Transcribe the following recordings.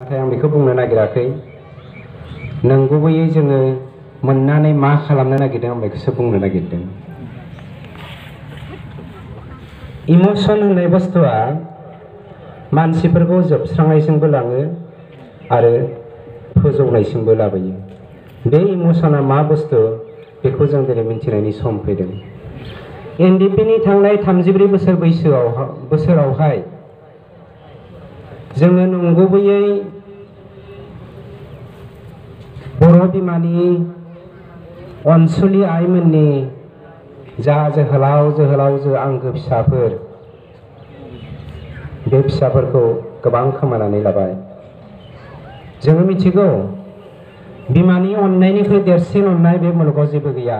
नाथाय आं बेखौ बुंनो नागिराखै। नंगुबैयै जोङो मोननानै मा खालामनो नागिरदों आं बेखौसो बुंनो नागिरदों। इमसन होननाय लाबोयो। बे इमसना मा बुस्थु बेखौ जों दिनै मिन्थिनायनि सम फैदों। एनडिपिनि थांनाय थामजिब्रै बोसोर बैसोआव बोसोरावहाय जोङो नंगुबैयै बर' बिमानि अनसुलि आइमोननि जा जोहोलाव जोहोलावजो आंगो फिसाफोर, बे फिसाफोरखौ गोबां खोमानानै लाबाय। जोङो मिथिगौ, बिमानि अननायनिख्रुइ देरसिन अननाय बे मुलुगाव जेबो गैया।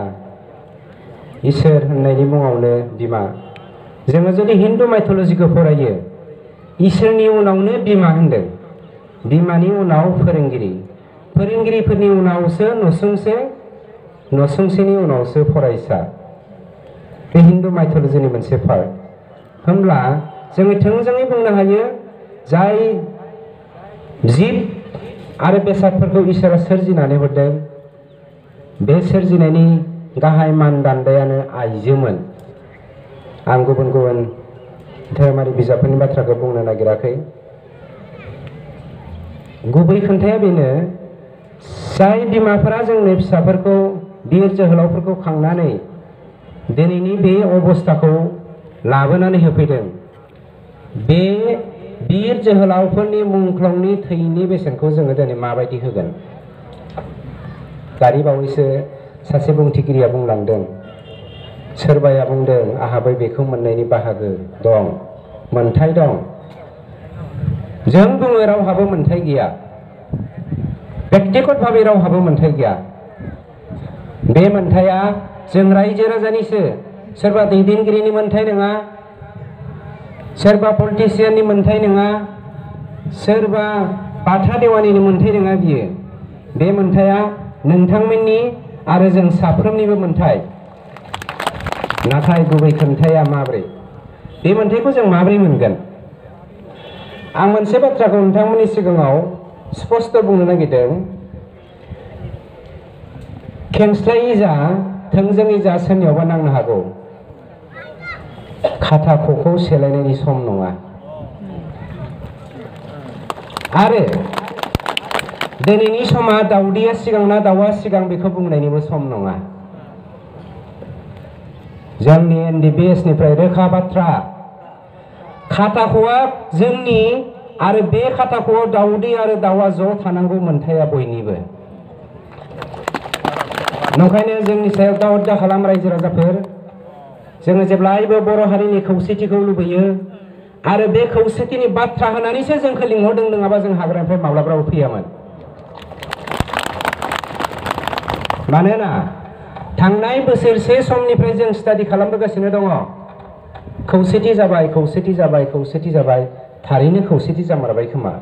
इसोर होननायनि मुङावनो बिमा। जोङो जुदि हिन्दु माइथलजिखौ फरायो इसोरनि उनावनो बिमा होनदों। बिमानि उनाव नसुंसे फरायसा। पार्ट। होमब्ला जोङो थोंजोङै बुंनो हायो, जाय जिब आरो बेसादफोरखौ इसोरा सोरजिनानै हरदों। बे गाहाय गुबुन गुबुन धोरोमारि बिजाबफोरनि बाथ्राखौ बुंनो नागिराखै। गुबै खोन्थाया बेनो, जाय बिमाफोरा जोंनि फिसाफोरखौ, बिर जोहोलावफोरखौ खांनानै दिनैनि बे अबस्थाखौ लाबोनानै होफैदों। बे बिर जोहोलावफोरनि मुंख्लंनि थैनि बेसेनखौ जोङो दिनै माबायदि होगोन? दानि बावैसो सासे बुंथिगिरिया बुंलांदों। सोरबाया बुंदों, आंहाबो बेखौ मोननायनि बाहागो दं। मोनथाय दं। जों बुङो रावहाबो मोनथाय गैया। बेक्तिगत भाबै रावहाबो मोनथाय गैया। बे मोनथाया जों रायजो राजानिसो। सोरबा दैदेनगिरिनि मोनथाय नङा, सोरबा पलिटिसियाननि मोनथाय नङा, सोरबा बाथा देवानिनि मोनथाय नङा बियो। बे मोनथाया नोंथांमोननि आरो जों साफ्रोमनिबो मोनथाय। नाथाय गुबै खोन्थाया माब्रै बे मोनथायखौ जों माब्रै मोनगोन आं मोनसे बाथ्राखौ नोंथांमोननि सिगाङाव स्पस्त बुंनो नागिरदों खेंस्लायै जा थोंजोङै जा सोरनियावबा नांनो हागौ खाथा ख'खौ सेलायनायनि सम नङा आरो दिनैनि समा दाउदैया सिगां ना दाउआ सिगां बेखौ बुंनायनिबो सम नङा जोंनि एन डि बि एसनिफ्राय रोखा बाथ्रा। खाथाख'आ जोंनि आरो बे खाथाख'आव दाउदै आरो दाउआ ज' थानांगौ मोनथाया बयनिबो। नंखायनो जोंनि सायाव दावद खालाम रायजो राजाफोर। जोङो जेब्लायबो बर' हारिनि खौसेथिखौ लुबैयो आरो बे खौसेथिनि बाथ्रा होनानैसो जोंखौ लिंहरदों नङाबा जों हाग्रानिफ्राय माब्लाबाबो फैयामोन। मानोना थांनाय बोसोरसे समनिफ्राय जों स्टाडि खालामबोगासिनो दङ। खौसेथि जाबाय खौसेथि जाबाय खौसेथि जाबाय। थारैनो खौसेथि जामारबाय खोमा।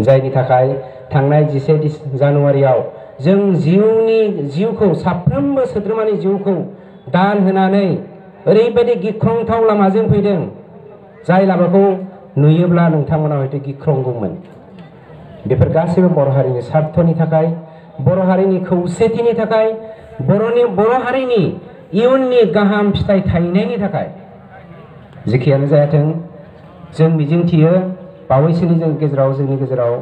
जायनि थाखाय थांनाय जिसे जानुवारियाव जों जिउनि, जिउखौ साफ्रोमबो सोद्रोमानि जिउखौ दान होनानै ओरैबायदि गिख्रंथाव लामाजों फैदों, जाय लामाखौ नुयोब्ला नोंथांमोना हयथ' गिख्रंगौमोन। बेफोर गासैबो बर' हारिनि स्वार्थनि थाखाय, बर' हारिनि खौसेथिनि थाखाय बर'नि बर' हारिनि इयुननि गाहाम फिथाइ थायनायनि थाखाय जेखियानो जायाथों, जों मिजिंथियो, बावैसोनि जों गेजेराव, जोंनि गेजेराव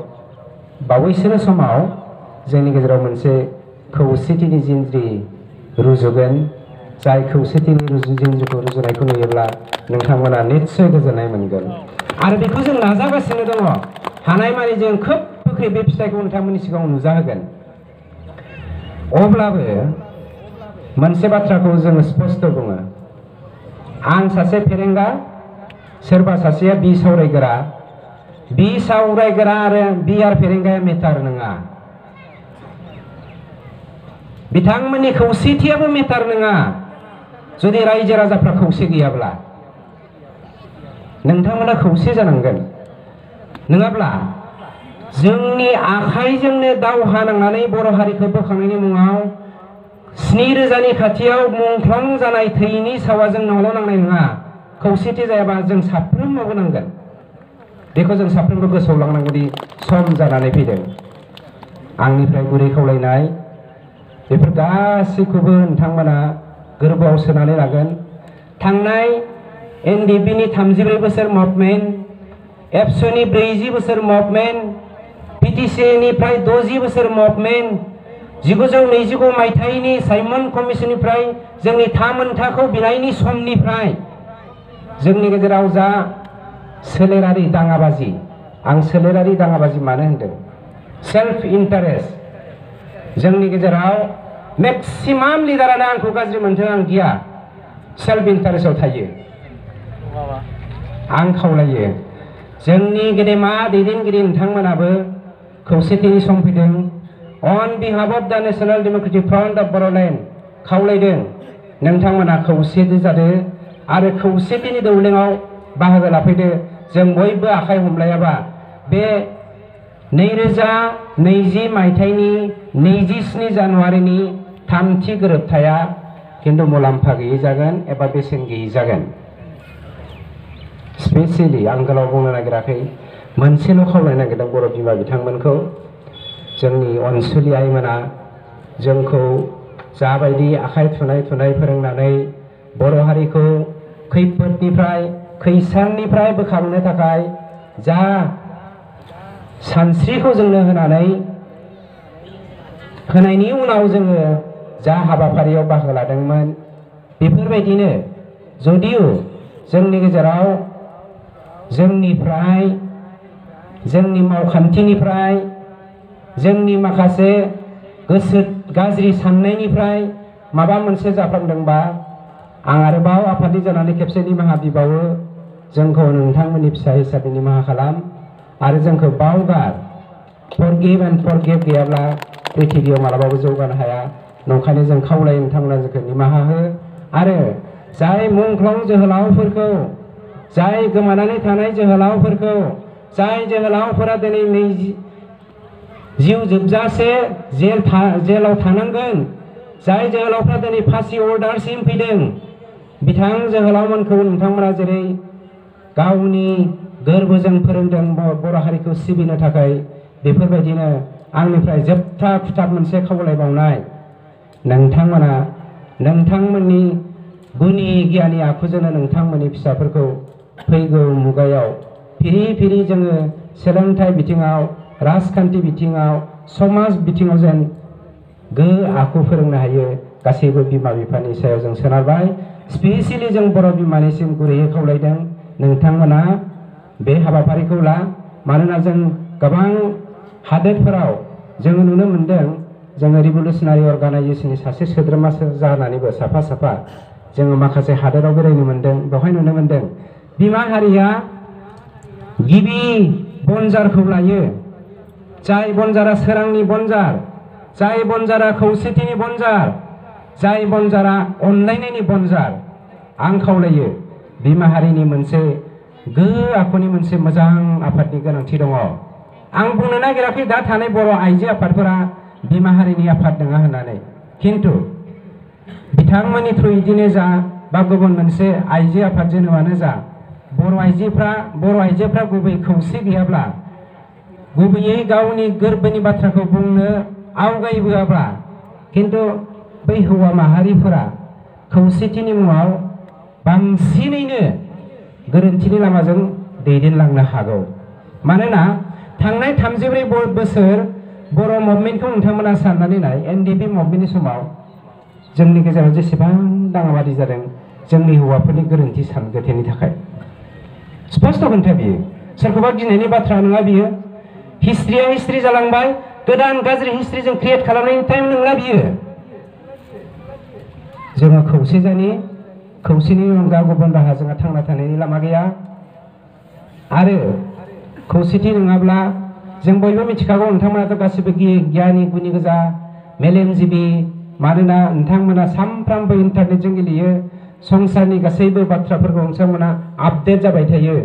समाव जोंनि गेजेराव मोनसे खौसेथिनि जिनज्रि रुजुगोन। जाय खौसेथिनि जिनज्रिखौ रुजुनायखौ नुयोब्ला नोंथांमोना निस्सय गोजोननाय मोनगोन। आरो बेखौ जों नाजागासिनो दङ। हानायमानि जों खोब गोख्रै बे फिथाइखौ नोंथांमोननि सिगाङाव नुजाहोगोन। अब्लाबो मोनसे बाथ्राखौ जोङो स्पस्त बुङो। आं सासे फेरेंगा, सोरबा सासेया बि सावरायग्रा। बि सावरायग्रा आरो बि आर फेरेंगाया मेटार नङा। बिथांमोननि खौसेथियाबो मेटार नङा। जुदि रायजो राजाफ्रा खौसे गैयाब्ला। नोंथांमोना खौसे जानांगोन। नङाब्ला? जोंनि आखाइजोंनो दावहा नांनानै बर' हारिखौ बोखांनायनि मुङाव स्नि रोजानि खाथियाव मुंख्लं जानाय थैनि सावा जोंनावल' नांनाय नङा। खौसेथि जायाबा जों साफ्रोमनोबो नांगोन। बेखौ जों साफ्रोमबो गोसोआव लांनांगौदि सम जानानै फैदों। आंनिफ्राय गुरै खावलायनाय। बेफोर गासैखौबो नोंथांमोना गोरबोआव सोनानै लागोन। थांनाय एन डि बि नि थामजिब्रै बोसोर मुभमेन्ट एबसुनि ब्रैजि बोसोर मुभमेन्ट पि टि सि निफ्राय द'जि बोसोर मुभमेन्ट जिगुजौ नैजिगु मायथाइनि साइमन कमिसननिफ्राय जोंनि थामोनथाखौ बिनायनि समनिफ्राय जोंनि गेजेराव जा सोलेरारि दाङाबाजि, आं सोलेरारि दाङाबाजि मानो होनदों? Self interest. जोंनि गेजेराव मेक्सिमाम लिडारानो आंखौ गाज्रि मोनथों, आं गिया। सेल्फ इन्टारेस्टआव थायो। आं खावलायो, जोंनि गेदेमा दैदेनगिरि नोंथांमोनाबो खौसेथिनि सम फैदों। On behalf of the National Democratic Front of Bodoland खावलायदों नोंथांमोना खौसेथि जादो आरो खौसेथिनि दौलेङाव बाहागो लाफैदो जों बयबो आखाइ हमलायाबा बे नैरोजा नैजि मायथाइनि नैजिस्नि जानुवारिनि थामथि गोरोबथाया खिन्थु मुलाम्फा गैयै जागोन एबा बेसेन गैयै जागोन स्पेसियेलि आं गोलाव बुंनो नागिराखै मोनसेल' खावलायनो नागिरदों बर' बिमा बिथांमोनखौ जोंनि अनसुलि आइमोना जोंखौ जाबायदि आखाइ थुनाय थुनाय फोरोंनानै बर' हारिखौ खैफोदनिफ्राय खैसारनिफ्राय बोखांनो थाखाय जा सानस्रिखौ जोंनो होनानै होनायनि उनाव जोङो जा हाबाफारियाव बाहागो लादोंमोन बेफोरबायदिनो जदिउ जोंनि गेजेराव जोंनिफ्राय जोंनि मावखान्थिनिफ्राय जोंनि माखासे गोसो गाज्रि साननायनिफ्राय माबा मोनसे जाफ्लांदोंबा आं आरोबाव आफादनि जानानै खेबसे निमाहा बिबावो। जोंखौ नोंथांमोननि फिसा हिसाबै निमाहा खालाम आरो जोंखौ बावगार। फरगिभ एन्ड फरगिभ गैयाब्ला प्रिथिबियाव मालाबाबो जौगानो हाया। नंखायनो जों खावलायो नोंथांमोना जोंखौ निमाहा हो। आरो जाय मुंख्लं जोहोलावफोरखौ, जाय गोमानानै थानाय जोहोलावफोरखौ, जाय जोहोलावफोरा दिनै नैजि जिउ जोबजासे जेल था जेलाव थानांगोन जाय जोहोलावफ्रा दिनै फासि अर्डारसिम फैदों बिथां जोहोलावमोनखौ नोंथांमोना जेरै गावनि गोरबोजों फोरोंदों ब- बर' हारिखौ सिबिनो थाखाय बेफोरबायदिनो आंनिफ्राय जोबथा खुथाब मोनसे खावलायबावनाय नोंथांमोना नोंथांमोननि गुनि गियानि आखुजोंनो नोंथांमोननि फिसाफोरखौ फैगौ मुगायाव फिरि फिरि जोङो सोलोंथाइ बिथिङाव राजखान्थि बिथिङाव समाज बिथिङाव जेन गो आखु फोरोंनो हायो गासैबो बिमा बिफानि सायाव जों सोनारबाय स्पेसियेलि जों बर' बिमानिसिम गुरैयै खावलायदों नोंथांमोना बे हाबाफारिखौ ला मानोना जों गोबां हादोरफोराव जोङो नुनो मोनदों जोङो रिभलिउसनारि अर्गानाइजेसननि सासे सोद्रोमा जानानैबो साफा साफा जोङो माखासे हादोराव बेरायनो मोनदों बेवहाय नुनो मोनदों बिमा हारिया गिबि बनजारखौ लायो जाय बनजारा सोरांनि बनजार जाय बनजारा खौसेथिनि बनजार जाय बनजारा अनलायनायनि बनजार आं खावलायो बिमा हारिनि मोनसे गो आखुनि मोनसे मोजां आफादनि गोनांथि दङ। आं बुंनो नागिराखै दा थानाय बर' आइजो आफादफोरा बिमा हारिनि आफाद नङा होननानै। खिन्थु बिथांमोननि थ्रुयैदिनो जा बा गुबुन मोनसे आइजो आफाद जोनोमानो जा, बर' आइजोफ्रा बर' आइजोफ्रा गुबै खौसे गैयाब्ला गुबैयै गावनि गोरबोनि बाथ्राखौ बुंनो आवगायबोआब्ला खिन्थु बै हौवा माहारिफोरा खौसेथिनि मुङाव बांसिनैनो गोरोन्थिनि लामाजों दैदेनलांनो हागौ। मानोना थांनाय थामजिब्रै ब- बोसोर बर' मुभमेन्टखौ नोंथांमोना साननानै नाय एन डि पि मुभमेन्टनि समाव जोंनि गेजेराव जेसेबां दाङाबादि जादों जोंनि हौवाफोरनि गोरोन्थि सानगोथेनि थाखाय। स्पष्ट खोन्था बियो। सोरखौबा गिनायनि बाथ्रा नङा बियो। हिस्ट्रिया हिस्ट्रि जालांबाय। गोदान गाज्रि हिस्ट्रि जों क्रिएट खालामनायनि टाइम नंला बियो। जोङो खौसे जानि खौसेनि अनगा गुबुन राहा जोंहा थांना थानायनि लामा गैया। आरो खौसेथि नङाब्ला जों बयबो मिथिखागौ नोंथांमोनाथ' गासिबो गियानि गुनि गोजा मेलेमजिबि। मानोना नोंथांमोना सानफ्रामबो इन्टारनेटजों गेलेयो। संसारनि गासैबो बाथ्राफोरखौ नोंथांमोना आपडेट जाबाय थायो।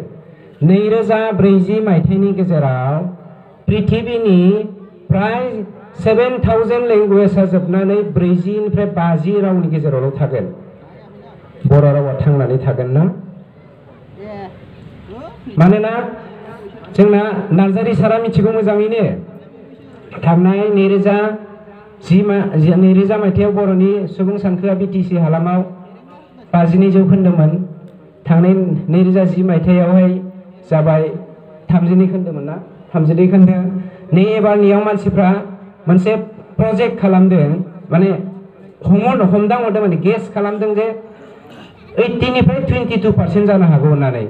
नैरोजा ब्रैजि मायथाइनि गेजेराव पृथिबिनि प्राय सेभेन थावजेन्ड लेंगुवेजआ जोबनानै ब्रैजिनिफ्राय बाजि रावनि गेजेरावल' थागोन। रावा ना? मानोना जोंना नार्जारि सारा मिथिगौ मोजाङैनो। थांनाय जि जि- नैरोजा मायथाइयाव बर'नि सुबुं सानखोआ बिटिसि हालामाव बाजिनै जौखोन्दोमोन। थांनाय नैरोजा जि मायथाइयावहाय जाबाय थामजिनै खोन्दोमोन ना? थामजिनै खोन्दो नै एबारनियाव मानसिफ्रा मोनसे प्रजेक्ट खालामदों। माने हमद हमदांहरदों माने गेस खालामदों जे ओइटिनिफ्राय टुइन्टि टु पार्सेन्ट जानो हागौ होननानै।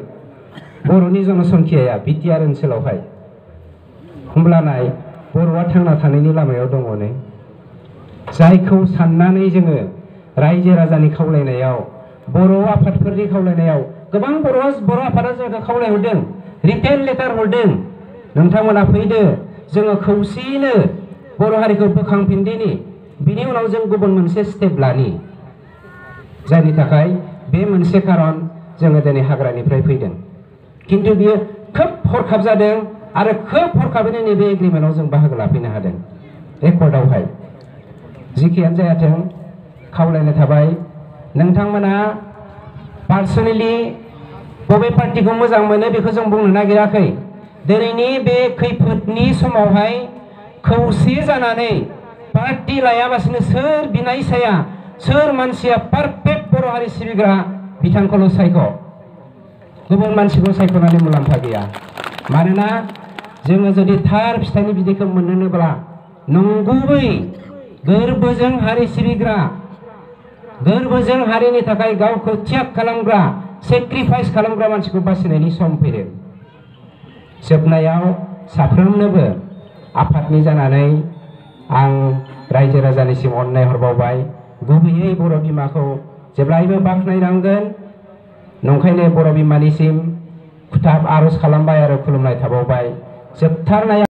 बर'नि जनसंख्याया बिटिआर ओनसोलावहाय। होमब्लानाय बर'आ थांना थानायनि लामायाव दङ नै। जायखौ साननानै जोङो रायजो राजानि खावलायनायाव, बर' आफादफोरनि खावलायनायाव गोबां बर' बर' रिटेन लेटार हरदों। नोंथांमोना फैदो, जोङो खौसेयैनो बर' हारिखौ बोखांफिनदिनि, बिनि उनाव जों गुबुन मोनसे स्टेप लानि। जायनि थाखाय बे मोनसे खारन जोङो दिनै हाग्रानिफ्राय फैदों। खिन्थु बियो खोब हरखाब जादों आरो खोब हरखाबैनो नैबे एग्रिमेन्टआव जों बाहागो लाफैनो हादों। रेकर्डआवहाय। जिखियानो जायाथों, खावलायनाय थाबाय। नोंथांमोना पार्सनेलि बबे पार्टिखौ मोजां मोनो बेखौ जों बुंनो नागिराखै। दिनैनि बे खैफोदनि समावहाय खौसे जानानै पार्टि लायाबासिनो सोर बिनाय साया, सोर मानसिया पारफेक्ट बर' हारि सिबिग्रा, बिथांखौल' सायख' गुबुन मानसिखौ सायख'नानै मुलाम्फा गैया। मानोना जोङो जुदि थार फिथाइनि बिदैखौ मोननोब्ला नंगुबै गोरबोजों हारि सिबिग्रा, गोरबोजों हारिनि थाखाय गावखौ त्याग खालामग्रा सेक्रिफाइस खालामग्रा मानसिखौ बासिनायनि सम फैदों। जोबनायाव साफ्रोमनोबो आफादनि जानानै आं रायजो राजानिसिम अननाय हरबावबाय गुबैयै बर' बिमाखौ जेब्लायबो बाख्नायनांगोन नंखायनो बर' बिमानिसिम खुथाब आर'ज खालामबाय आरो खुलुमनाय थाबावबाय जोबथारनायाव